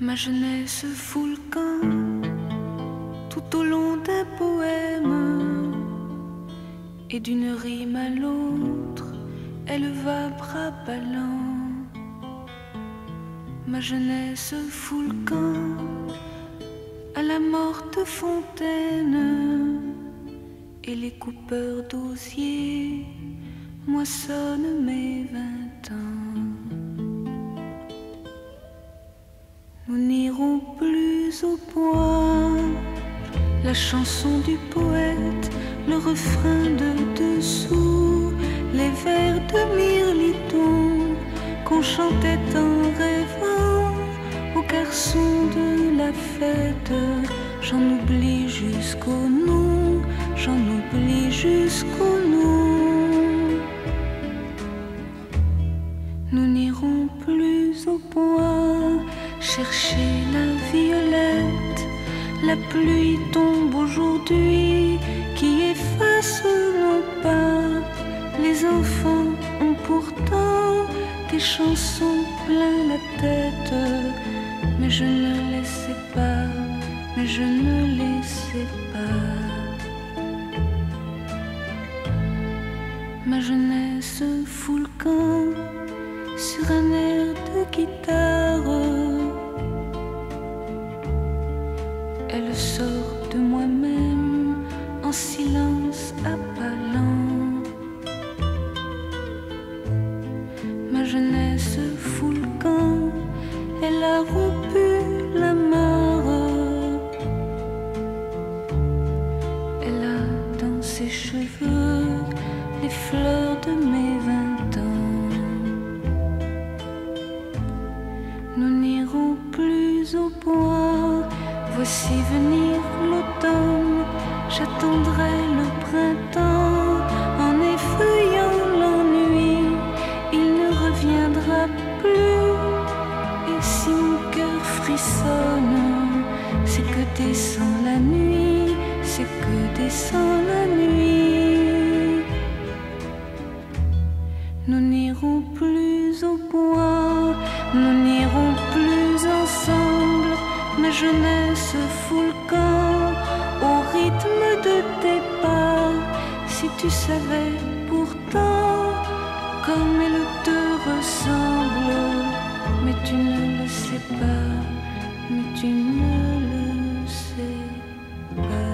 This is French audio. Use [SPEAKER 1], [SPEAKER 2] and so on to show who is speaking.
[SPEAKER 1] Ma jeunesse fout le camp tout au long d'un poème et d'une rime à l'autre, elle va bras ballants. Ma jeunesse fout le camp à la morte fontaine et les coupeurs d'osier moissonnent mes vingt ans. Plus au bois, la chanson du poète, le refrain de dessous, les vers de Mirliton qu'on chantait en rêvant aux garçons de la fête. J'en oublie jusqu'au nom, j'en oublie jusqu'au nom. Nous n'irons plus au bois chercher la violette. La pluie tombe aujourd'hui qui efface nos pas. Les enfants ont pourtant des chansons plein la tête. Mais je ne les sais pas, mais je ne les sais pas. Ma jeunesse fout le camp sur un air de guitare. Elle sort de moi-même en silence à lents. Ma jeunesse fout le elle a rompu la mare. Elle a dans ses cheveux les fleurs de mes vingt ans. Nous n'irons plus au bois. Voici venir l'automne. J'attendrai le printemps en effeuillant l'ennui. Il ne reviendra plus. Et si mon cœur frissonne, c'est que descend la nuit. C'est que descend la nuit. Nous n'irons plus au bois, nous n'irons jeunesse fout le camp au rythme de tes pas. Si tu savais pourtant comme elle te ressemble, mais tu ne le sais pas, mais tu ne le sais pas.